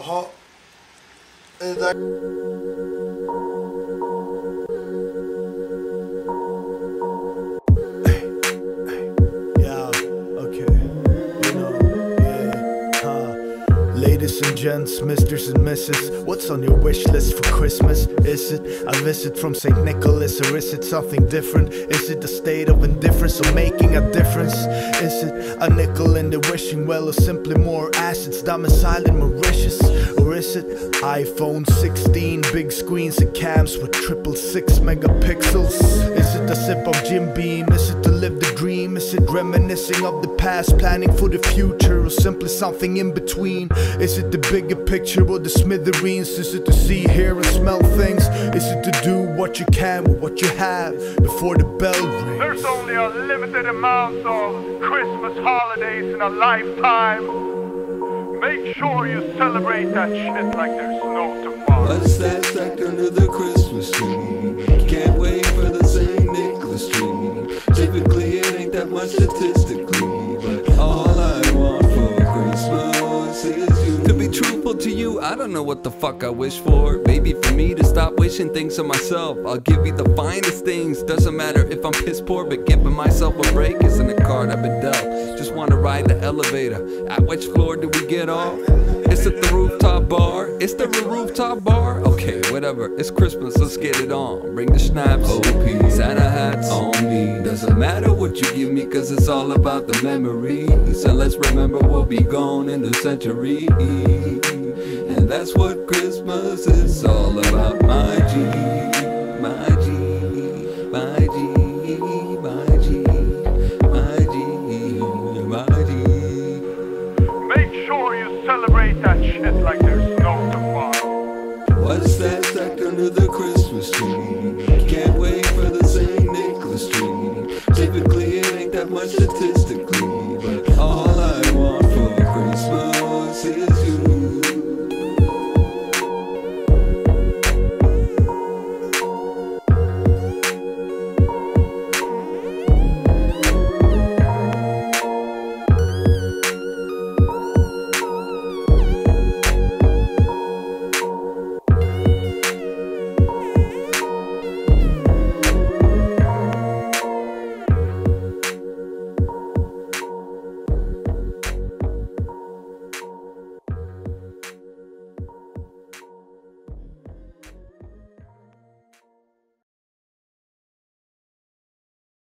Jaha. And gents, misters and misses, what's on your wish list for Christmas? Is it a visit from St. Nicholas or is it something different? Is it a state of indifference or making a difference? Is it a nickel in the wishing well or simply more assets domiciled in Mauritius? Or is it iPhone 16, big screens and cams with triple six megapixels? Is it a sip of Jim Beam? Is it to live the dream? Is it reminiscing of the past, planning for the future, or simply something in between? Is it the bigger picture or the smithereens? Is it to see, hear, and smell things? Is it to do what you can with what you have before the bell rings? There's only a limited amount of Christmas holidays in a lifetime. Make sure you celebrate that shit like there's no tomorrow. What's that stuck under the Christmas tree? Can't wait for the St. Nicholas tree. Typically, it ain't that much statistically, you, I don't know what the fuck I wish for. Maybe for me to stop wishing things of myself. I'll give you the finest things. Doesn't matter if I'm piss poor, but giving myself a break isn't a card I've been dealt. Just wanna ride the elevator. At which floor do we get off? It's at the rooftop bar. It's the rooftop bar. Okay, whatever. It's Christmas. Let's get it on. Bring the schnapps. OP. Oh, Santa hats on me. Doesn't matter what you give me, cause it's all about the memories. And let's remember we'll be gone in the century. That's what Christmas is all about. My G, my G, my G, my G, my G, my G. Make sure you celebrate that shit like there's no tomorrow. What's that stuck under the Christmas tree? Can't wait for the St. Nicholas tree. Typically, it ain't that much statistically.